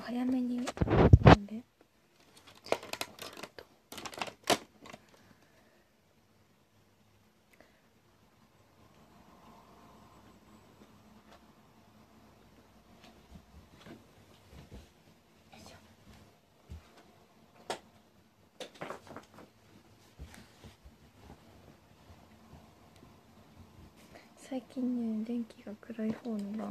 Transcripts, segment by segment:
早めに。飲んで？最近ね電気が暗い方のが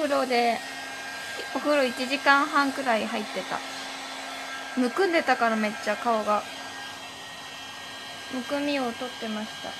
風呂でお風呂1時間半くらい入ってた。むくんでたからめっちゃ顔が。むくみを取ってました。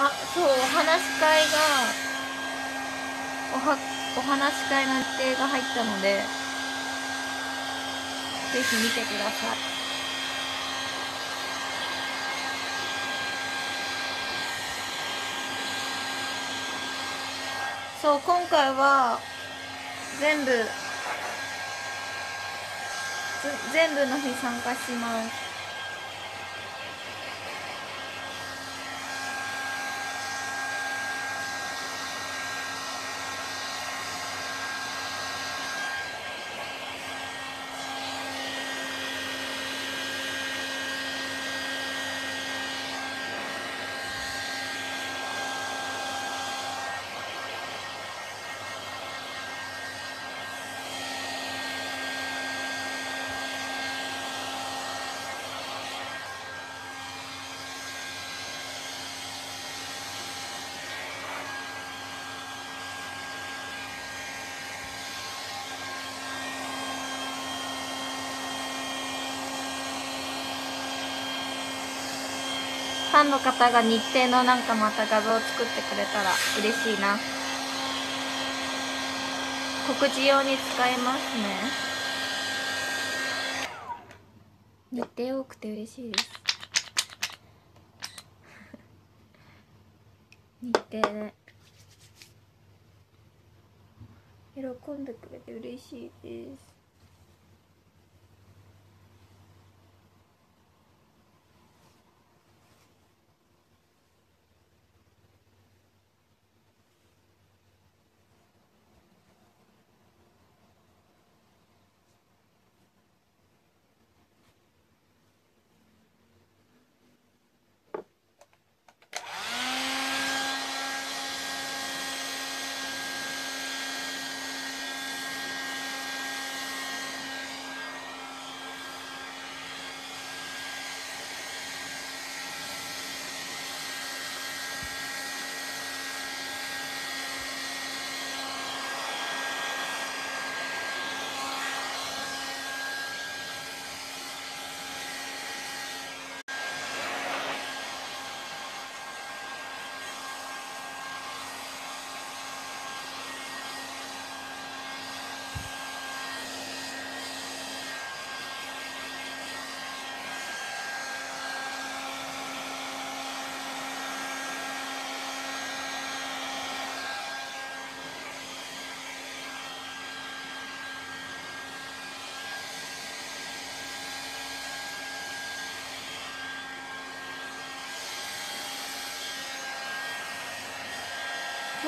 あそうお話し会がおはお話し会の日程が入ったのでぜひ見てください。そう今回は全部全部の日参加します。ァンの方が日程のなんかまた画像を作ってくれたら嬉しいな。告知用に使えますね。日程多くて嬉しいです。日程ね喜んでくれて嬉しいです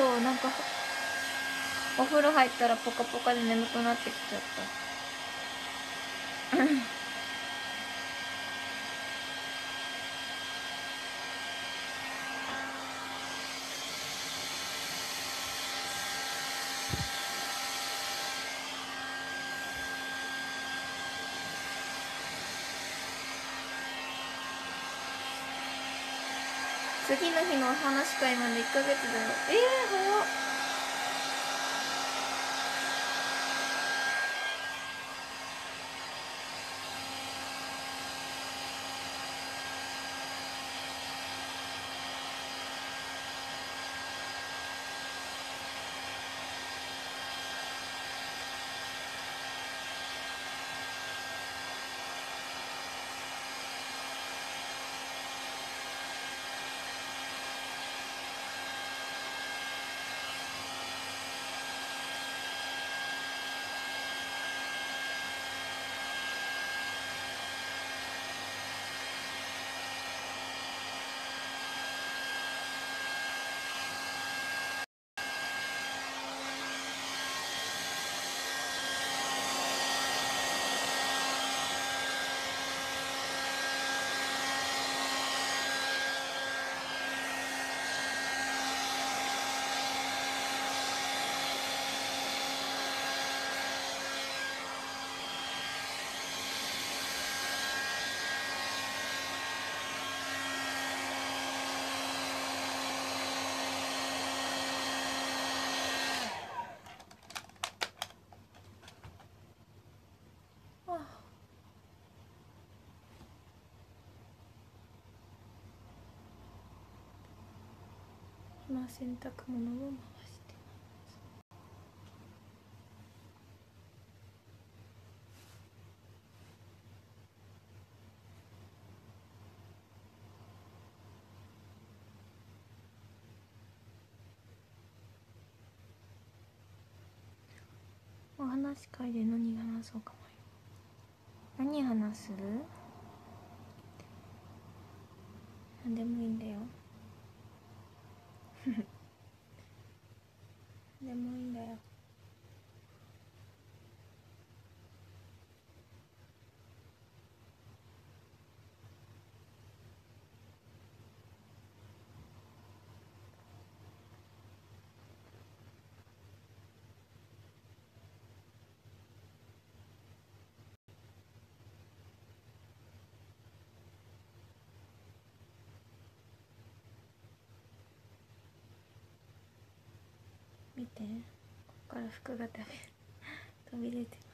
そうなんかお風呂入ったらポカポカで眠くなってきちゃった。次の日のお話会まで1ヶ月だよ。ええー、早っ。今洗濯物を回してお話し会で何話そうか何話す？何でもいいんだよ。でもいいんだよ。見て。ここから服が飛び出てる。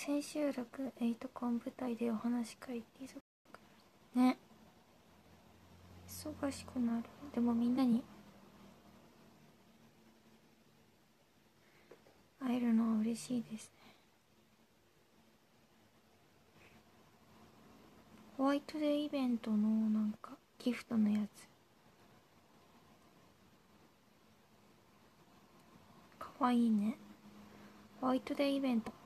千秋楽エイトコン舞台でお話書いてね。忙しくなる。でもみんなに会えるのは嬉しいですね。ホワイトデーイベントのなんかギフトのやつ。かわいいね。ホワイトデーイベント。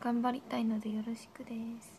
頑張りたいのでよろしくです。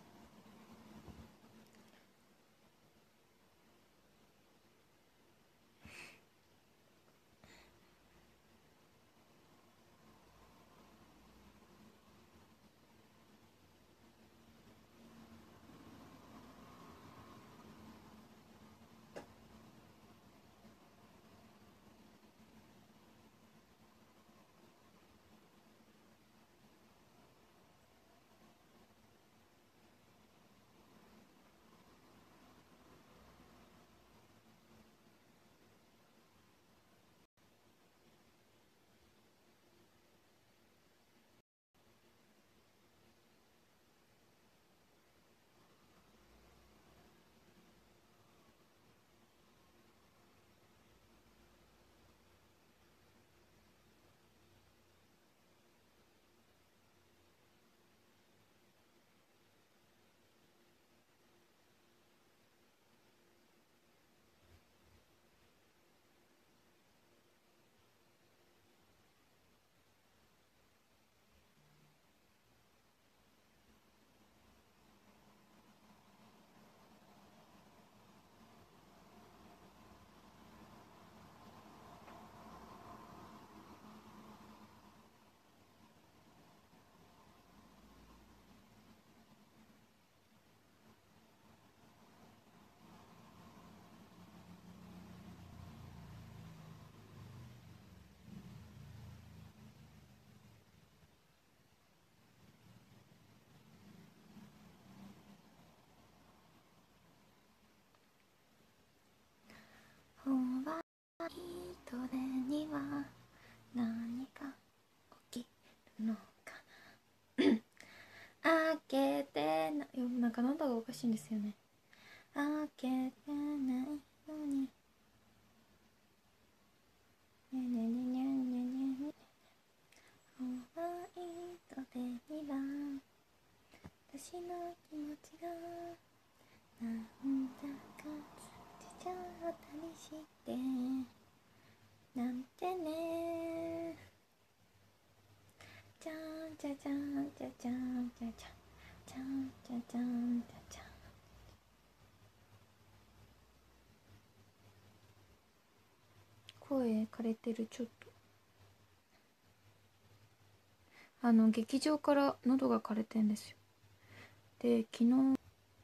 しいんですよね開けてないのにねねねねねねねホワイトデーには私の気持ちがなんだかつちゃったりしてなんてねじゃんじゃじゃんじゃじゃんじゃじゃんじゃんじゃじゃんじゃじゃん声枯れてるちょっと。あの劇場から喉が枯れてんですよ。で昨日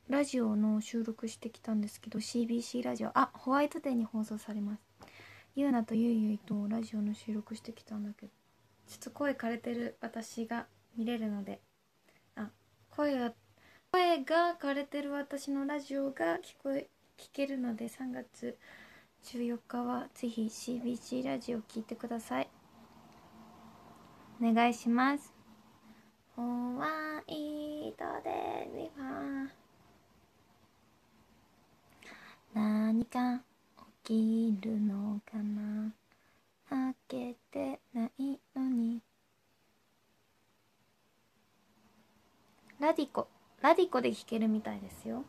ラジオの収録してきたんですけど CBC ラジオ。あホワイトデーに放送されます。ゆうなとゆいゆいとラジオの収録してきたんだけどちょっと声枯れてる私が見れるので。あ声が声が枯れてる私のラジオが聞こえ聞けるので3月14日はぜひ CBC ラジオ聞いてください。お願いします。ホワイトデーには何が起きるのかな。開けてないのに。ラディコ。ラディコで弾けるみたいですよ。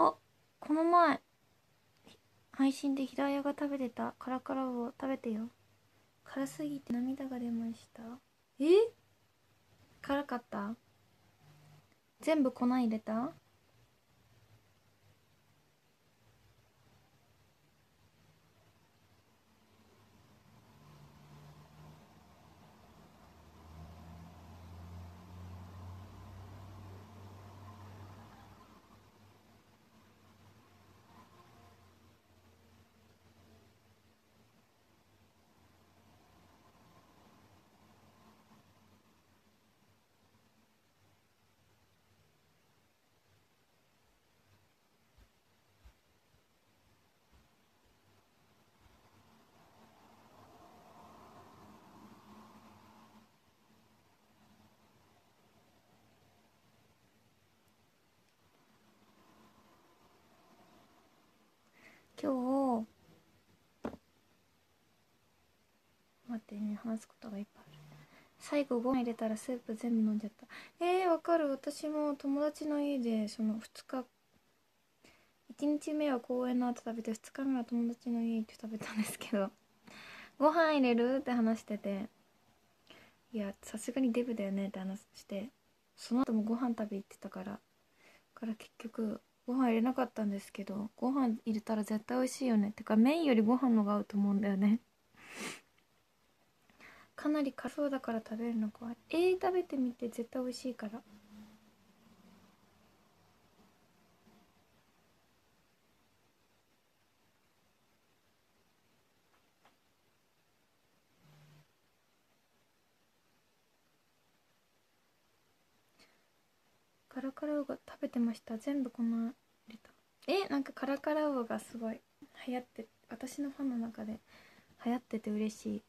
あこの前配信で平屋が食べてたカラカラを食べてよ。辛すぎて涙が出ました。え？辛かった？全部粉入れた？今日待ってね話すことがいっぱいある。最後ご飯入れたらスープ全部飲んじゃった。えー、わかる。私も友達の家でその2日1日目は公園の後食べて2日目は友達の家行って食べたんですけど。ご飯入れる？って話してて。いやさすがにデブだよね？って話して。その後もご飯食べ行ってたから。から結局ご飯入れなかったんですけどご飯入れたら絶対美味しいよね。てか麺よりご飯のが合うと思うんだよね。かなり辛そうだから食べるの怖い。えー、食べてみて絶対美味しいから。カラカラウオが食べてました。全部この入れた。えなんかカラカラウオがすごい。流行って私のファンの中で。流行ってて嬉しい。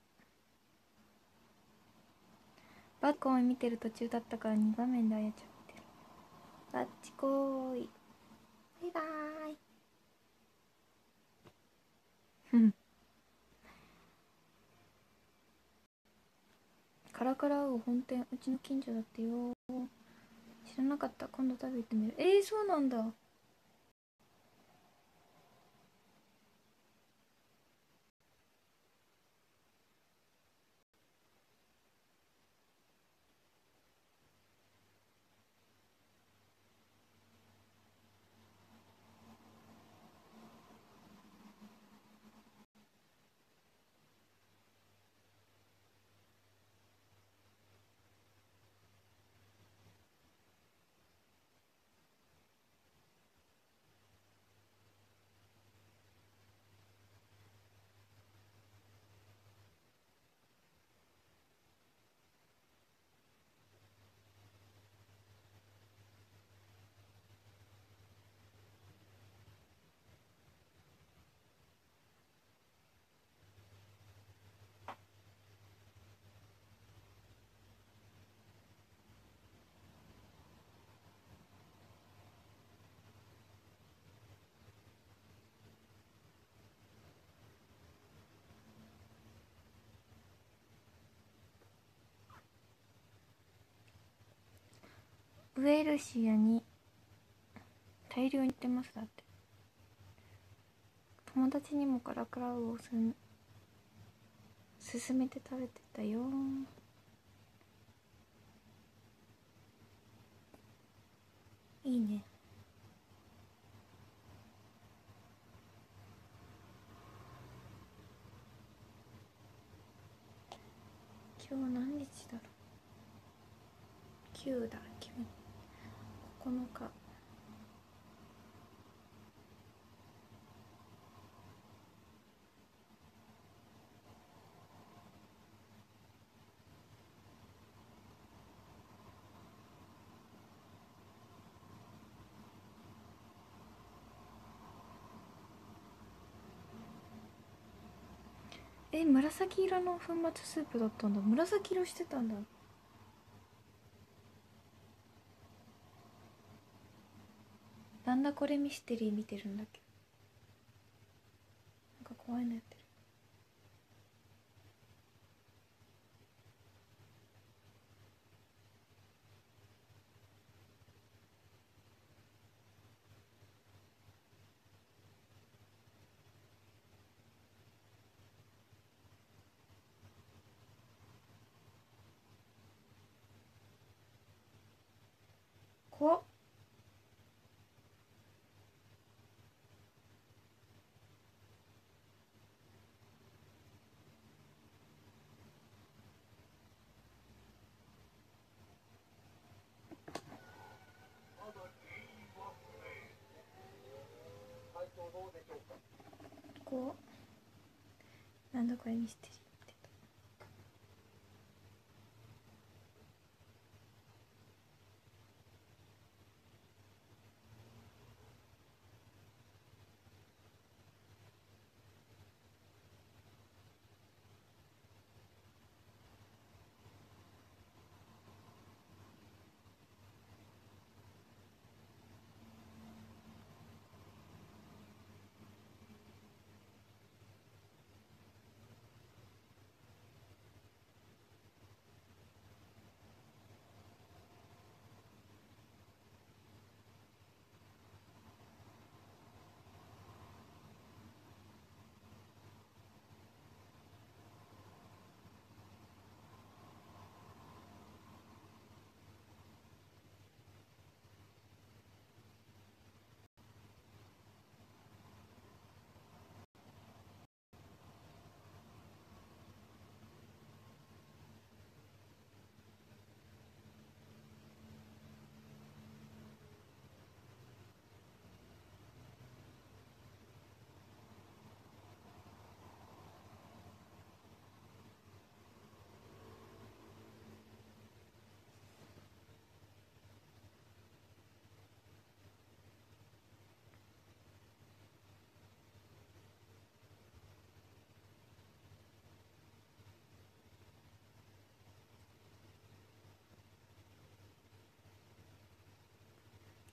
バッコン見てる途中だったから2画面であやちゃってる。バッチコーイ。バイバーイ。ふん。カラカラウオ本店うちの近所だってよ知らなかった。今度食べてみる。えー、そうなんだ。ウェルシアに大量に売ってますだって。友達にもカラカラウをすすすめて食べてたよ。いいね。今日何日だろう？9だ。9 9日。え紫色の粉末スープだったんだ。紫色してたんだ。なんだこれミステリー見てるんだっけ？なんか怖いのやってる。怖っ。だこれミステリ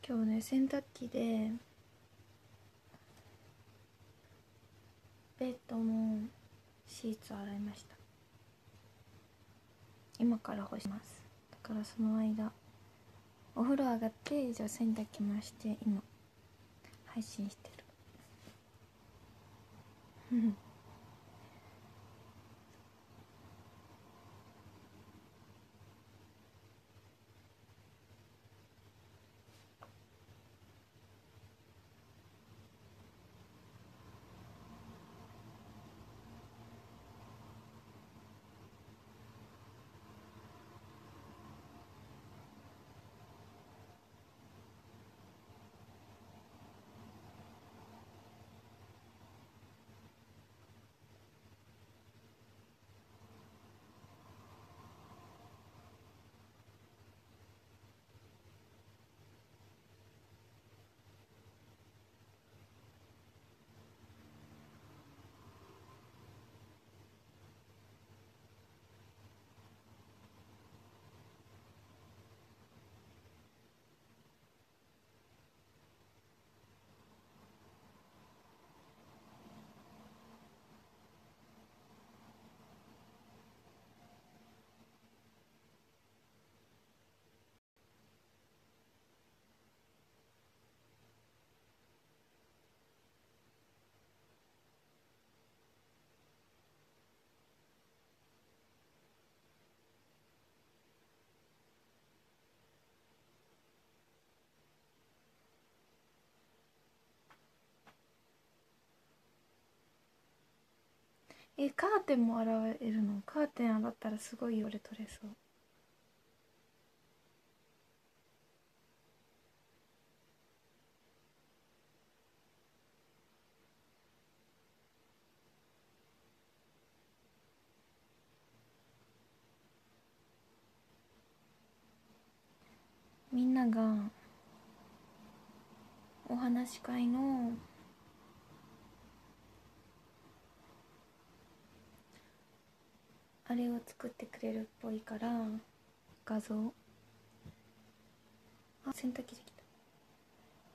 今日ね洗濯機でベッドのシーツ洗いました。今から干します。だからその間お風呂上がってじゃあ洗濯機回して今配信してる。えカーテンも洗えるの？カーテン洗ったらすごい汚れ取れそう。みんながお話し会のあれを作ってくれるっぽいから画像。あ洗濯機できた。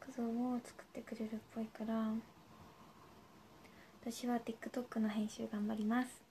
画像を作ってくれるっぽいから私は TikTok の編集頑張ります。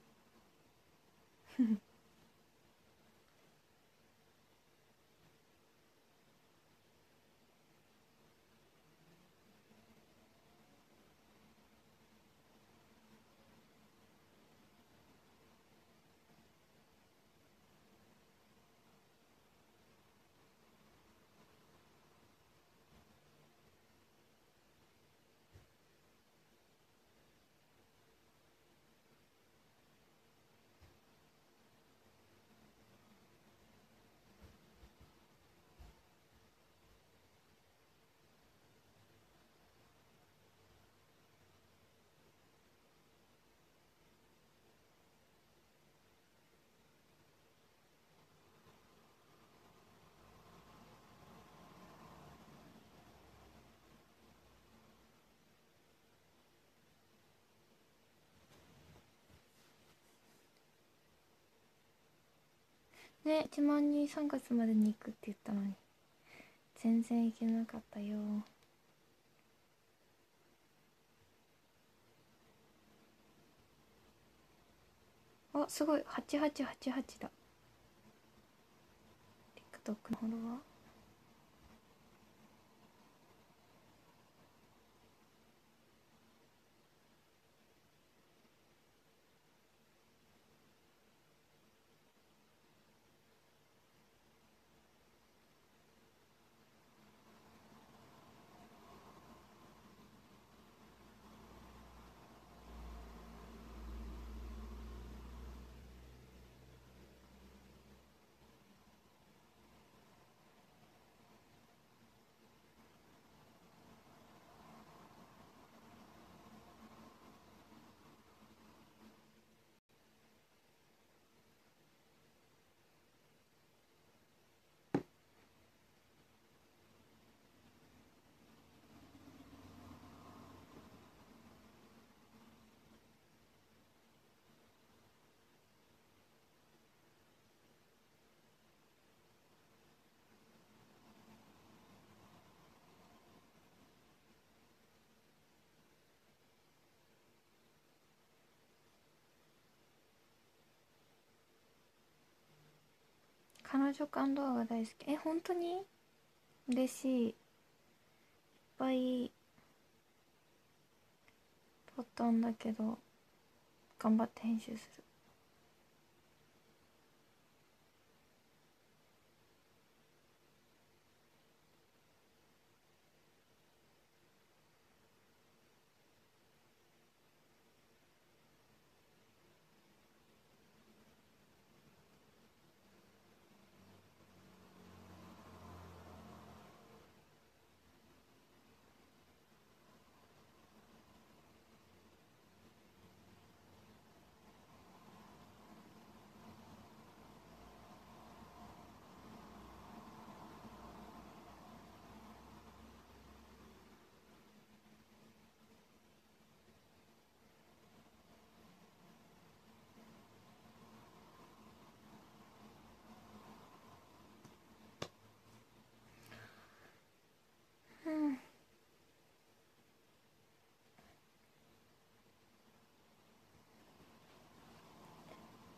ね1万人3月までに行くって言ったのに。全然行けなかったよ。あすごい。8888だ。TikTok のフォロワー？彼女感動画が大好き。え本当に？嬉しい。いっぱい撮ったんだけど頑張って編集する。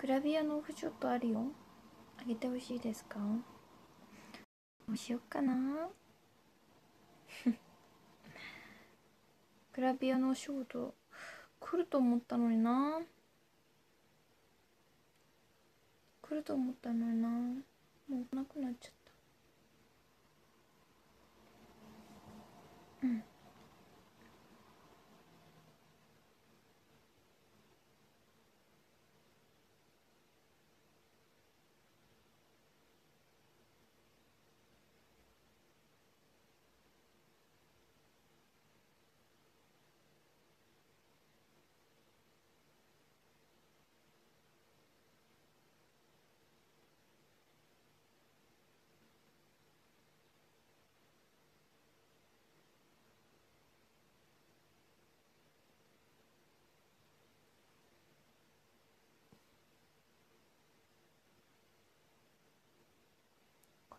グラビアのオフショットあるよ。あげてほしいですか？どうしよっかな？グラビアのお仕事来ると思ったのにな。来ると思ったのにな。もう来なくなっちゃった。うん。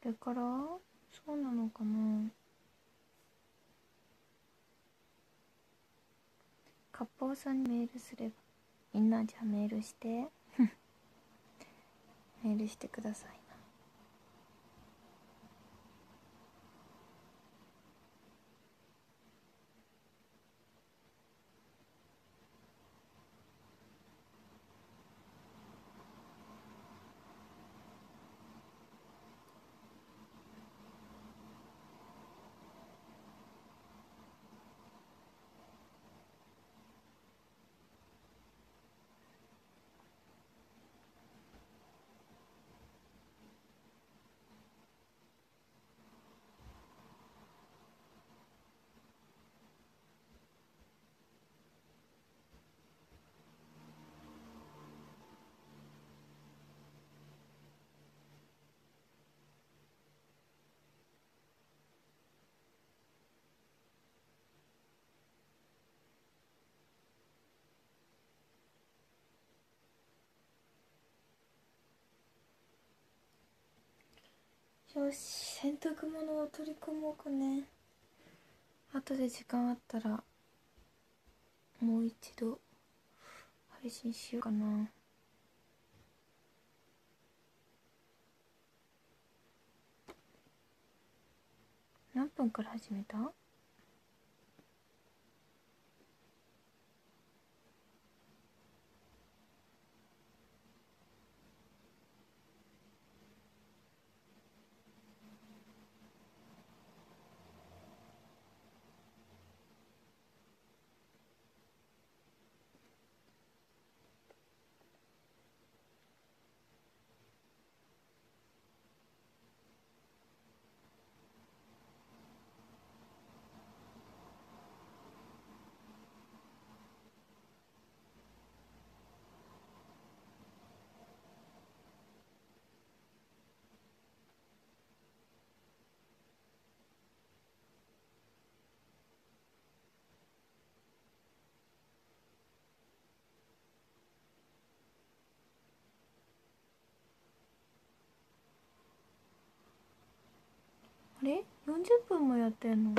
れからそうなのかな。割烹さんにメールすればみんなじゃあメールして。メールしてください。よし洗濯物を取り込もうかね。後で時間あったらもう一度配信しようかな。何分から始めた？あれ ?40 分もやってんの？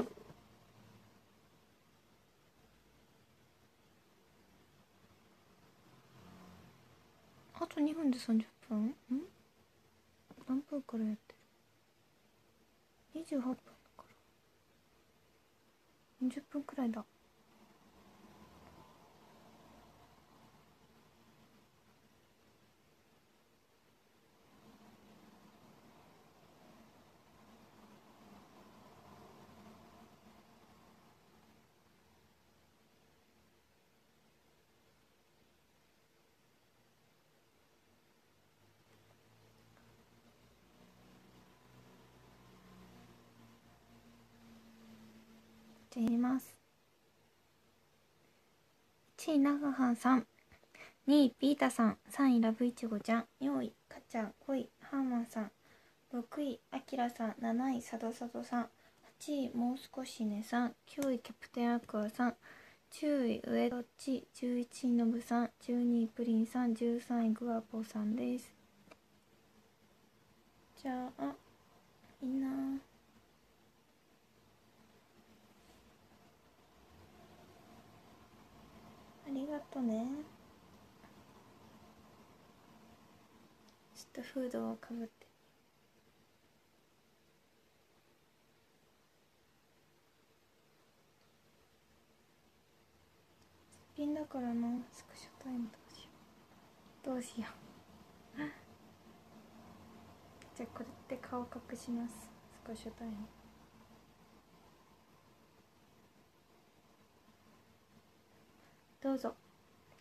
あと2分で30分？ん？何分からやってる？28分だから。40分くらいだ。じゃあ入れます1位長藩さん。2位ピータさん。3位ラブイチゴちゃん。4位かっちゃん5位ハーマンさん。6位あきらさん。7位さださとさん。8位もう少しねさん。9位キャプテンアクアさん。10位上どっち11位のぶさん。12位プリンさん。13位グアポさんです。じゃあみんな。りがとね。ちょっとフードをかぶって。すっぴんだからなスクショタイムどうしよう。どうしよう。じゃあこれで顔隠します。スクショタイム。どうぞ。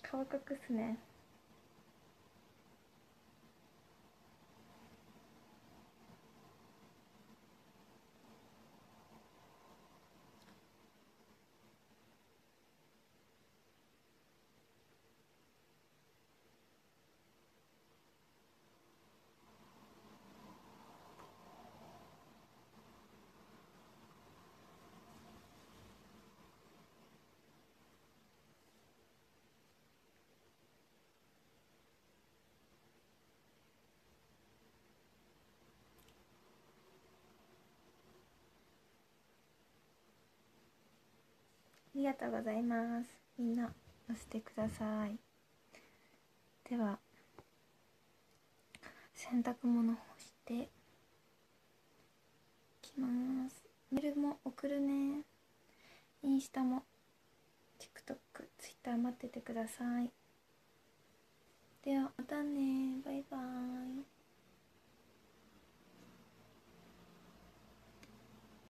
顔隠すね。りがとうございます。みんな押してください。では洗濯物干してきます。メールも送るね。インスタも TikTok、Twitter 待っててください。ではまたね。バイバーイ。